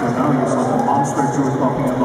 So now you saw the monster Drew talking about